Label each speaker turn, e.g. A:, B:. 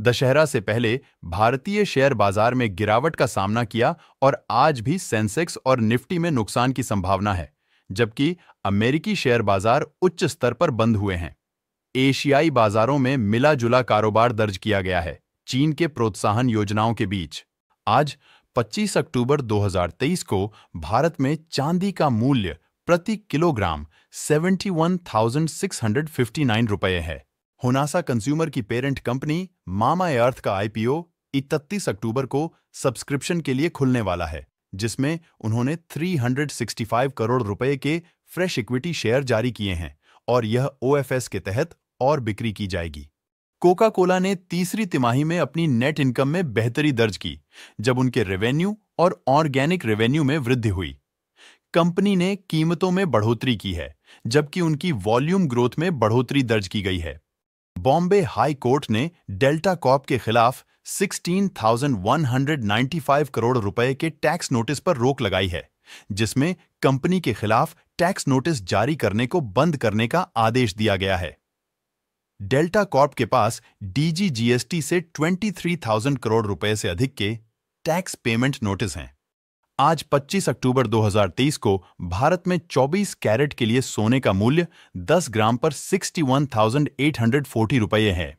A: दशहरा से पहले भारतीय शेयर बाज़ार में गिरावट का सामना किया और आज भी सेंसेक्स और निफ्टी में नुकसान की संभावना है जबकि अमेरिकी शेयर बाज़ार उच्च स्तर पर बंद हुए हैं। एशियाई बाजारों में मिला जुला कारोबार दर्ज किया गया है चीन के प्रोत्साहन योजनाओं के बीच। आज 25 अक्टूबर 2023 को भारत में चांदी का मूल्य प्रति किलोग्राम 71,659 रुपए है। होनासा कंज्यूमर की पेरेंट कंपनी मामा अर्थ का आईपीओ 31 अक्टूबर को सब्सक्रिप्शन के लिए खुलने वाला है, जिसमें उन्होंने 365 करोड़ रुपए के फ्रेश इक्विटी शेयर जारी किए हैं और यह ओएफएस के तहत और बिक्री की जाएगी। कोका कोला ने तीसरी तिमाही में अपनी नेट इनकम में बेहतरी दर्ज की, जब उनके रेवेन्यू और ऑर्गेनिक रेवेन्यू में वृद्धि हुई। कंपनी ने कीमतों में बढ़ोतरी की है, जबकि उनकी वॉल्यूम ग्रोथ में बढ़ोतरी दर्ज की गई है। बॉम्बे हाई कोर्ट ने डेल्टा कॉप के खिलाफ 16,195 करोड़ रुपए के टैक्स नोटिस पर रोक लगाई है जिसमें कंपनी के खिलाफ टैक्स नोटिस जारी करने को बंद करने का आदेश दिया गया है। डेल्टा कॉर्प के पास डीजीजीएसटी से 23,000 करोड़ रुपए से अधिक के टैक्स पेमेंट नोटिस हैं। आज 25 अक्टूबर 2023 को भारत में 24 कैरेट के लिए सोने का मूल्य 10 ग्राम पर 61,840 रुपये है।